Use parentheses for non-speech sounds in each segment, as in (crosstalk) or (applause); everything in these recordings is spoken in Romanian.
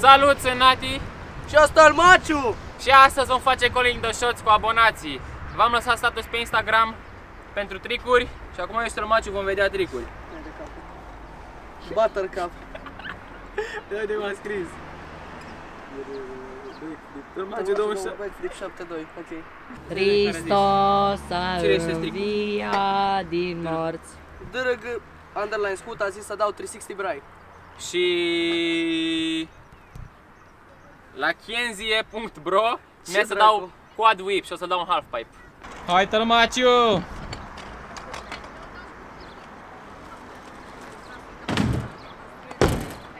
Salut, sunt Nati Și asta al Maciu! și astăzi vom face calling the shots cu abonații. V-am lăsat status pe Instagram pentru tricuri și acum eu și Tălmaciu vom vedea tricuri. Buttercup. Ia de m-a scris. Tălmaciu Flip 7-2, ok. Hristos a Cine este stricul? înviat din morți. DRG underline scut a zis să dau 360 brai. Și la kenzie.bro mi-a să dracu? dau quad whip și o să dau un half pipe. Hai Tălmaciu!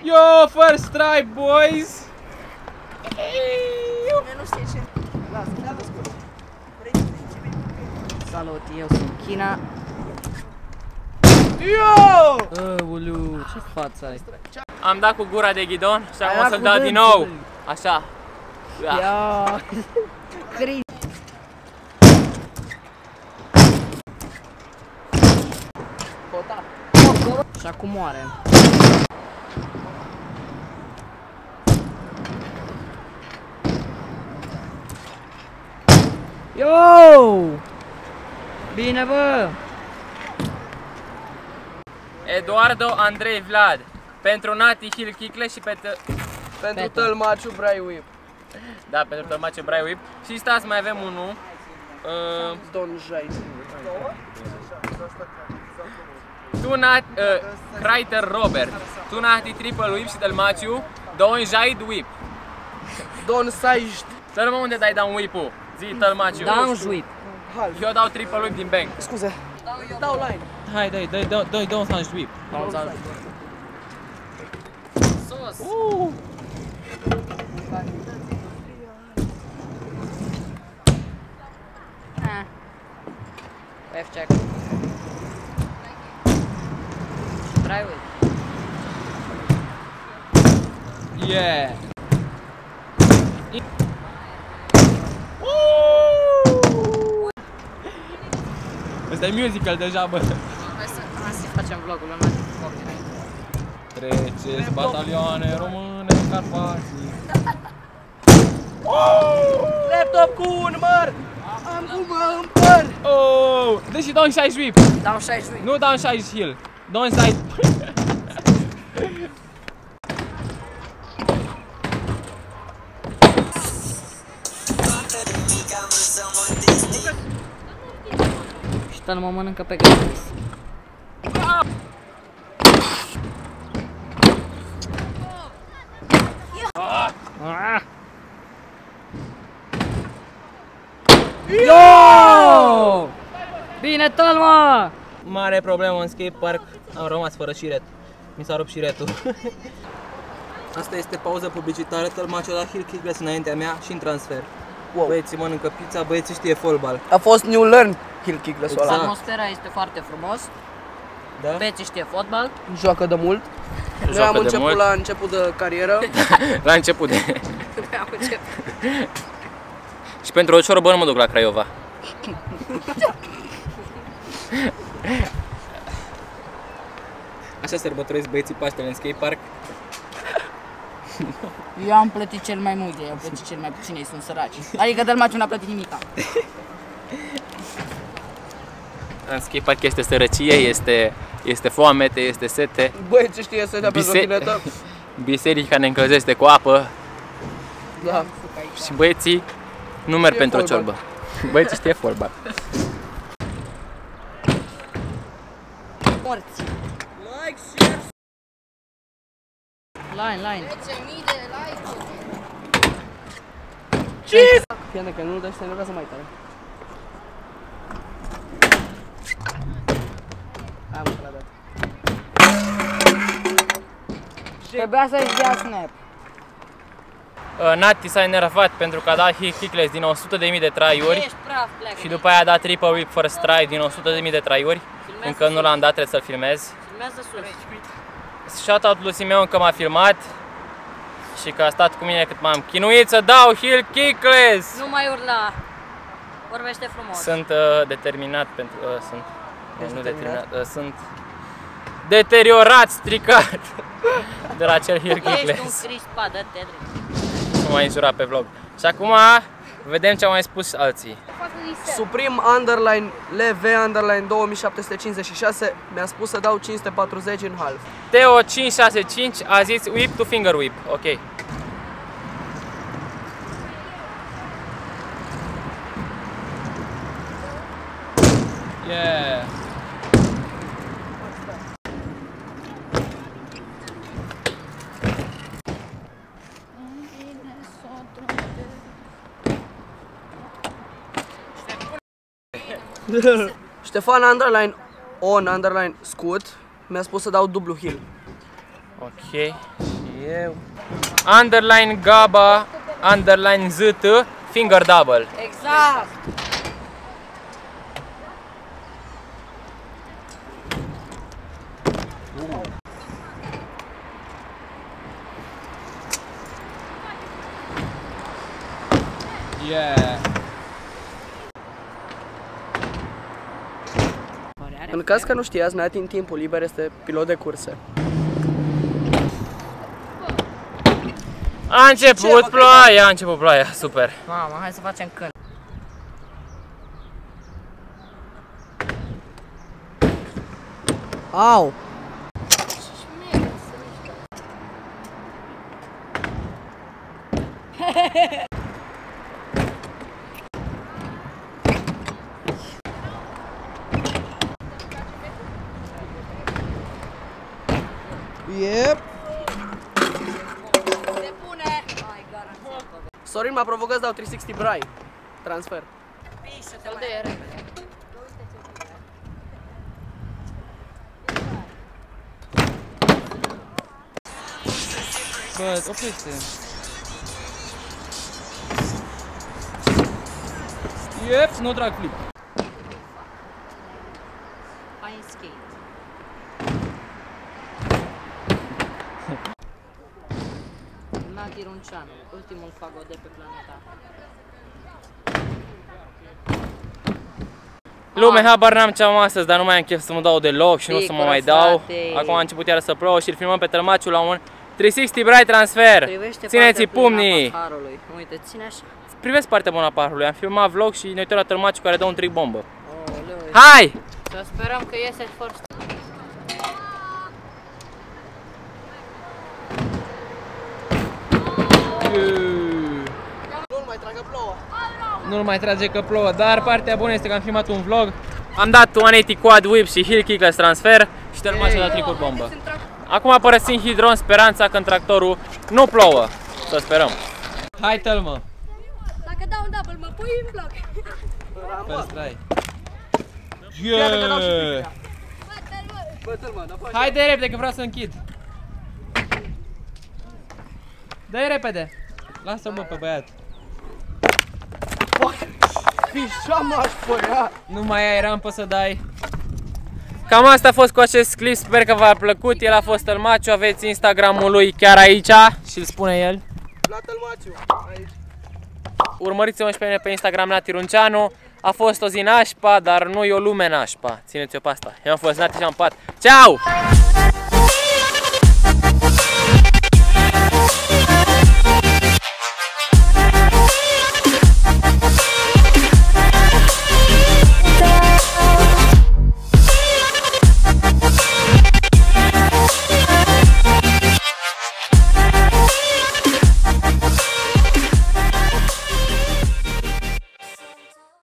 Yo, first try boys! Salut, eu sunt China. Yo! Aoleu, ce față ai? Am dat cu gura de ghidon și Ai acum o dat să-l cu dau din dânsul. nou. Așa. Da. Ia! (laughs) Cri- Și acum moare. Yo! Bine bă! Eduardo Andrei Vlad. Pentru Nati Hill Chicle și pentru... Pentru Feta. tăl Maciu brai whip. Da, pentru Tălmaciu Brai Whip. Și stați, mai avem unul. Uh, Don Jai. tu Nat, uh, Kreiter Robert. Tu Nati Triple Whip și Tălmaciu. Don Jaid Whip. Don Sajd. Să unde dai down whip-ul? Zi Tălmaciu. Da un juip. Half. Eu dau triple whip din bank. Scuze. Dau line. Hai, dai, dai, dai, dai, dai un sandwich whip. Sos! Ah. F check. Try with. Yeah. Ăsta e musical deja, bă. Hai să, hai să facem vlogul ăla mai Treceți batalioane române în Carpații. Laptop cu un măr. Am cum mă împăr. Oh! Deși dau un 60 whip. Dau 60 Nu dau un 60 hill. Dau un side. Și tăl mă mănâncă pe gratis. Ah! Yo! Bine, Tolma! Mare problemă în skatepark, am rămas fără șiret. Mi s-a rupt șiretul. (laughs) Asta este pauză publicitară, tălmaciul la Hill Kickless înaintea mea și în transfer. Wow. Băieții mănâncă pizza, băieții știe fotbal. A fost New Learn Hill Kickless ăla. Exact. Atmosfera este foarte frumos. Da? Beți știe fotbal. Joacă de mult. Noi Joacă am de început mult. la început de carieră. (laughs) La început de... (laughs) Am început. (laughs) Și pentru o ciorbă nu mă duc la Craiova. Așa sărbătoresc băieții Paștele în skatepark. Eu am plătit cel mai mult, ei au plătit cel mai puțin, ei sunt săraci. Adică Dălmaciu n-a plătit nimica. În skatepark este sărăcie, este, este foamete, este sete. Băi, ce știe să dea pe Bise- trotinetă? (laughs) Biserica ne încălzește cu apă Da. și băieții nu merg Știe pentru o fotbal. ciorbă. Băieții știe fotbal. Morți. Line, line. Fii că nu dai să ne lucrează mai tare. Am la dat. Trebuia să-și dea snap. Uh, Nati s-a enervat pentru că a dat hit kickless din 100.000 de try-uri Ești praf, pleacă. și după aia a dat triple whip first try din 100.000 de try-uri. Filmează Încă nu l-am dat, trebuie să-l filmez. Filmează sus. Shoutout lui Simeon că m-a filmat și că a stat cu mine cât m-am chinuit să dau heel kickless. Nu mai urla. Vorbește frumos. Sunt uh, determinat pentru... Uh, sunt... Nu, nu determinat, uh, sunt deteriorat, stricat. (laughs) de la cel Hill Ești un Kickless. crispa, dă-te drept. Nu mai înjurat pe vlog. Și acum vedem ce au mai spus alții. Supreme Underline LV Underline 2756 mi-a spus să dau 540 în half. Teo 565 a zis whip to finger whip. Ok. Yeah. (laughs) Ștefan Underline On Underline Scut mi-a spus să dau dublu hill. Ok. Și eu. Underline Gaba, underline ZT, finger double. Exact! Yeah. În caz că nu știați, Nati în timpul liber este pilot de curse. A început ploaia, a început ploaia, super. Mamă, hai să facem cânt. Au! Yep. Sorin m-a provocat să dau 360 brai. Transfer. Să-l dă iar repede. Bă, oprește. Yep, nu drag flip. Hai în skate. Nati Runceanu, ultimul fagot de pe planeta. Lume, habar n-am ce am astăzi, dar nu mai am chef să mă dau deloc și nu o să mă Picură, mai dau. frate. Acum a început iar să plouă și îl filmăm pe tălmaciul la un 360 Bright Transfer. Privește Țineți-i partea plină a pumnii! paharului. Uite, ține așa. Privesc partea bună a paharului. Am filmat vlog și ne uităm la tălmaciul care dă un trick bombă. Oleu, Hai! să sperăm că iese first. Nu mai tragă plouă. Nu mai trage că plouă, dar partea bună este că am filmat un vlog. Am dat 180 quad whip și hill kickless transfer și tălmaciul a dat tricuri bombă. Acum părăsim Hidron speranța că în tractorul nu plouă. Să sperăm. Hai tălmă! Dacă dau un double, mă pui în bloc. First try. Iată că dau și Yeah. pipea. Bă, tălmă, dar faci. Hai de repede că vreau să închid. Dă-i repede. Lasă mă pe băiat. Pișa m-aș părea. Nu mai ai rampă să dai. Cam asta a fost cu acest clip, sper că v-a plăcut. El a fost Tălmaciu, aveți Instagramul lui chiar aici și îl spune el. La tălmaciu. Aici. Urmăriți-mă și pe mine pe Instagram Nati Runceanu. A fost o zi nașpa, dar nu e o lume nașpa. Țineți-o pe asta. Eu am fost Nati și am pat. Ceau!